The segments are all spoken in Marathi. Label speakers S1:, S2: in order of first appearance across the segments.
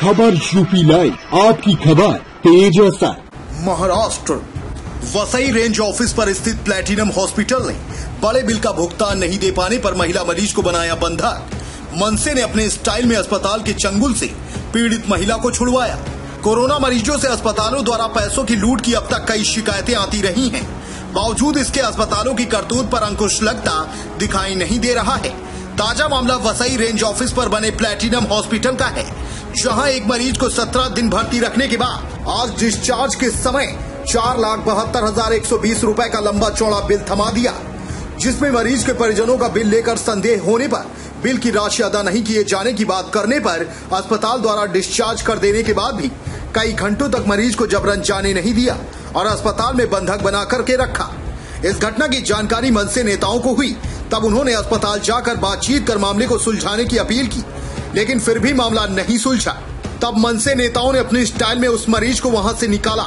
S1: खबर यूपी लाइव, आपकी खबर तेज असर
S2: महाराष्ट्र, वसई रेंज ऑफ़िस पर स्थित प्लेटिनम हॉस्पिटल ने बड़े बिल का भुगतान नहीं दे पाने पर महिला मरीज़ को बनाया बंधक। मनसे ने अपने स्टाइल में अस्पताल के चंगुल से पीड़ित महिला को छुड़वाया। कोरोना मरीजों से अस्पतालों द्वारा पैसों की लूट की अब तक कई शिकायतें आती रही हैं। बावजूद इसके अस्पतालों की करतूत पर अंकुश लगता दिखाई नहीं दे रहा है। ताज़ा मामला वसई रेंज ऑफ़िस पर बने प्लेटिनम हॉस्पिटल का है। जहाँ एक मरीज़ को 17 दिन भर्ती रखने के बाद, आज डिस्चार्ज के समय चार लाख बहत्तर हज़ार एक सौ बीस रूपए का लंबा चौड़ा बिल थमा दिया, जिसमें मरीज़ के परिजनों का बिल लेकर संदेह होने पर, बिल की राशि अदा नहीं किए जाने की बात करने पर अस्पताल द्वारा डिस्चार्ज कर देने के बाद भी कई घंटों तक मरीज़ को जबरन जाने नहीं दिया और अस्पताल में बंधक बना करके रखा। इस घटना की जानकारी मनसे नेताओं को हुई, तब उन्होंने अस्पताल जाकर बातचीत कर मामले को सुलझाने की अपील की। लेकिन फिर भी मामला नहीं सुलझा। तब मनसे नेताओं ने अपने स्टाइल में उस मरीज़ को वहाँ से निकाला।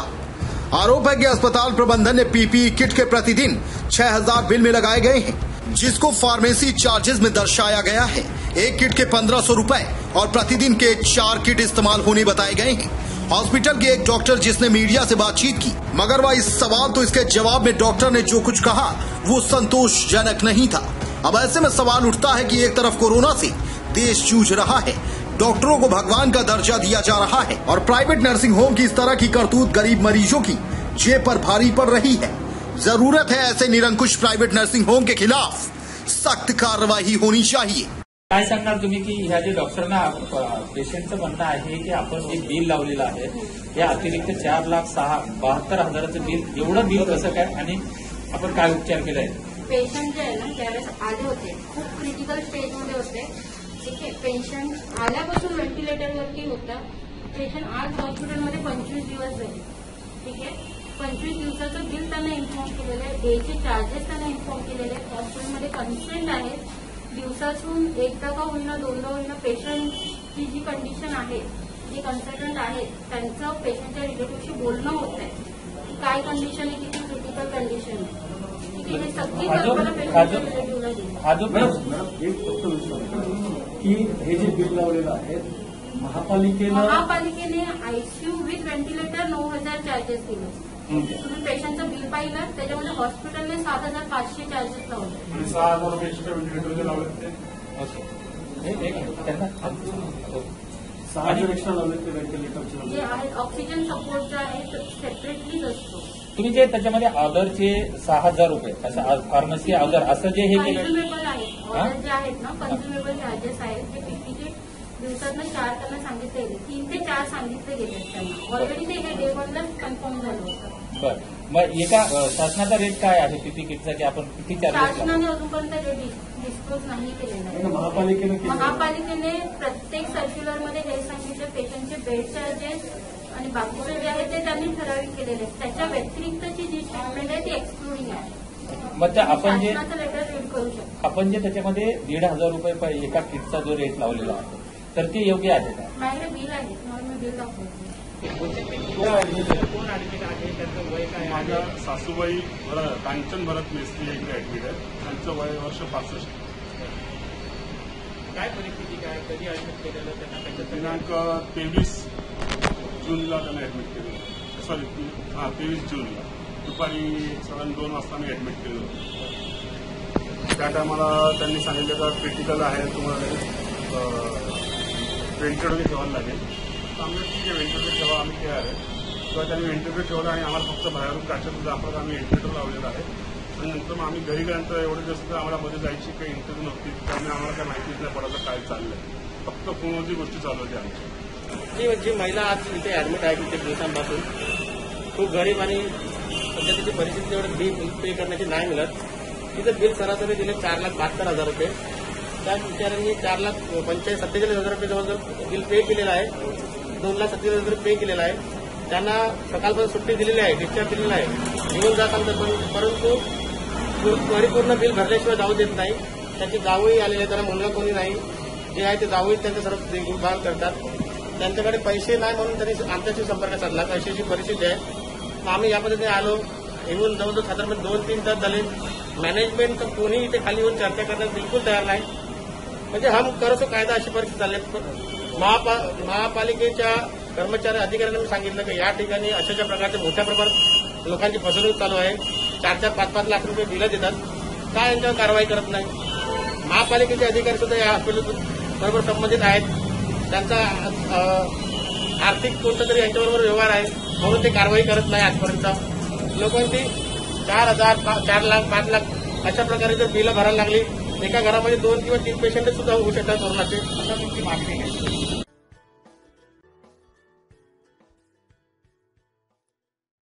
S2: आरोप है कि अस्पताल प्रबंधन ने पीपीई किट के प्रतिदिन 6000 बिल में लगाए गए हैं, जिसको फार्मेसी चार्जेस में दर्शाया गया है। एक किट के पंद्रह सौ रूपए और प्रतिदिन के चार किट इस्तेमाल होने बताए गए हैं। हॉस्पिटल के एक डॉक्टर जिसने मीडिया से बातचीत की, मगर वह इस सवाल तो इसके जवाब में डॉक्टर ने जो कुछ कहा, वो संतोषजनक नहीं था। अब ऐसे में सवाल उठता है कि एक तरफ़ कोरोना से देश जूझ रहा है। डॉक्टरों को भगवान का दर्जा दिया जा रहा है और प्राइवेट नर्सिंग होम की इस तरह की करतूत गरीब मरीजों की जेब पर भारी पड़ रही है। ज़रूरत है ऐसे निरंकुश प्राइवेट नर्सिंग होम के खिलाफ सख्त कार्रवाई होनी चाहिए।
S3: काय सांगणार तुम्ही की ह्या जे डॉक्टरांना पेशंटचं म्हणणं आहे की आपण जे बिल लावलेलं आहे हे अतिरिक्त चार लाख सहा बहात्तर हजाराचं बिल एवढं बिल कसं काय आणि आपण काय उपचार केलाय?
S4: पेशंट जे आहे ना त्यावेळेस आले होते. खूप क्रिटिकल स्टेजमध्ये होते. ठीक आहे. पेशंट आल्यापासून व्हेंटिलेटरवरती होता. पेशंट आज हॉस्पिटलमध्ये पंचवीस दिवस झाले. ठीक आहे. पंचवीस दिवसाचं बिल त्यांना इन्फॉर्म केलेलं आहे. डेचे चार्जेस त्यांना इन्फॉर्म केलेले आहेत. हॉस्पिटलमध्ये कन्सेंट आहेत दिवसातून एकदा का होईना दोनदा होईना पेशंटची जी कंडिशन आहे जे कन्सल्टंट आहेत त्यांचं पेशंटच्या रिलेटिव्हशी बोलणं होत आहे. काय कंडिशन आहे? किती क्रिटिकल कंडिशन आहे? ठीक आहे. हे सगळी कल्पना पेशंटच्या रिलेटिव्हला दिली
S3: हा
S5: की हे जे बिल लावलेलं आहे महापालिकेनं
S4: महापालिकेने आयसीयू विथ व्हेंटिलेटर नऊ हजार चार्जेस दिले
S3: हं.
S4: तुम्ही पेशंटचं बिल पाहिलं त्याच्यामध्ये हॉस्पिटलने सात हजार पाचशे चार्जेस लावले
S6: आणि सहा हजार रुपयाचे व्हेंटिलेटर लावले.
S3: हे-. त्यांना हो.
S5: सहा हजार एक्स्ट्रा लावले ते व्हेंटिलेटरचे
S4: जे आहे ऑक्सिजन सपोर्ट जो आहे तो सेपरेटलीच असतो
S3: तुम्ही जे त्याच्यामध्ये ऑर्डरचे सहा हजार रुपये असं फार्मसी ऑर्डर असं जे हे केलं हा?
S4: ऑर्डर जे आहेत ना कन्झ्युमेबल चार्जेस आहेत ते दिवसातनं चार त्यांना सांगितले गेले. तीन ते चार सांगितले गेले त्यांना. ऑलरेडी ते हे डे कन्फर्म झालं होतं.
S3: बरं. मग एका शासनाचा रेट काय आहे पीपी किटचा की आपण किती चार्जेस
S4: शासनाने अजूनपर्यंत हे डिस्क्लोज नाही केलेलं आहे.
S5: महापालिकेनं केलं
S4: महापालिकेने प्रत्येक सर्क्युलरमध्ये हे सांगितलं पेशंटचे बेड चार्जेस आणि बाकीचे जे आहे ते त्यांनी ठराविक केलेले आहेत. त्याच्या व्यतिरिक्तची जी ट्रीटमेंट आहे ती एक्सक्लुडिंग आहे.
S3: मग त्या आपण जे आपण जे त्याच्यामध्ये दीड हजार रुपये प- एका किटचा जो रेट लावलेला आहे तर ते योग्य आहे का?
S4: माझ्याकडे बिल आहे नॉर्मल बिल दाखवतो.
S6: माझ्या सासूबाई भरत कांचन भरत मेस्त्री इकडे ऍडमिट आहे त्यांचं वय वर्ष पासष्ट.
S3: काय परिस्थिती काय कधी ऍडमिट केलेलं त्यांना?
S6: दिनांक तेवीस जूनला त्यांना ऍडमिट केलं सॉरी हा तेवीस जूनला. दुपारी साधारण दोन वाजता मी ऍडमिट केलं. होतं. त्या टायमाला त्यांनी सांगितलं का क्रिटिकल आहे तुम्हाला. व्हेंटिलेटर ठेवायला लागेल. तर आम्ही ठीक आहे व्हेंटिलेटर ठेवा आम्ही तयार आहे. किंवा त्यांनी व्हेंटिलेटर ठेवलं आणि आम्हाला फक्त बाहेरून काचेतून दाखवत आम्ही व्हेंटिलेटर लावलेलं आहे. आणि नंतर मग आम्ही घरी गेल्यानंतर एवढं जास्त तर आम्हाला मध्ये जायची काही इंटरव्ह्यू नव्हती. त्यामुळे आम्हाला काय माहितीच नाही पडायचं काय चाललंय. फक्त फोनवरती गोष्टी चालू होत्या आमची.
S7: जी जी महिला आज इथे ऍडमिट आहे कित्येक दिवसांपासून खूप गरीब आणि सध्या परिस्थिती एवढं बिल पे करण्याची नाही मिळत. तिथं बिल सरासरी दिले चार लाख बहात्तर हजार रुपये. त्या विचारांनी चार लाख पंचेचाळीस सत्तेचाळीस हजार रुपये जवळजवळ बिल पे केलेलं आहे. दोन लाख सत्तेचाळीस हजार रुपये पे केलेलं आहे. त्यांना सकाळपासून सुट्टी दिलेली आहे डिस्चार्ज दिलेला आहे. घेऊन जात आमचं परंतु परिपूर्ण बिल भरल्याशिवाय जाऊ देत नाही. त्याची जावई आलेले आहे, त्यांना मुलगा कोणी नाही. जे आहे ते जावई त्यांचं सर्व देखभाल करतात. त्यांच्याकडे पैसे नाही म्हणून त्यांनी आमच्याशी संपर्क साधला. पैशाची परिस्थिती आहे. आम्ही या पद्धतीने आलो. येऊन जवळजवळ साधारण दोन तीन तास झाले. मॅनेजमेंट तर कोणी इथे खाली येऊन चर्चा करण्यास बिलकुल तयार नाही. म्हणजे हम करो कायदा अशी परिस्थिती झाली. महापा महापालिकेच्या कर्मचारी अधिकाऱ्यांनी सांगितलं की या ठिकाणी अशाच्या प्रकारचे मोठ्या प्रमाणात लोकांची फसवणूक चालू आहे. चार चार पाच पाच लाख रुपये बिलं देतात. का यांच्यावर कारवाई करत नाही. महापालिकेचे अधिकारी सुद्धा या हॉस्पिटल बरोबर संबंधित आहेत. त्यांचा आर्थिक कोणता तरी यांच्याबरोबर व्यवहार आहे. म्हणून ते कारवाई करत नाही आजपर्यंत. लोकांची चार हजार चार लाख पाच लाख अशा प्रकारे जर बिलं भरायला लागली एका घरामध्ये दोन किंवा तीन पेशंट सुद्धा होऊ शकतात कोरोनाचे.
S3: अशा तुमची मागणी आहे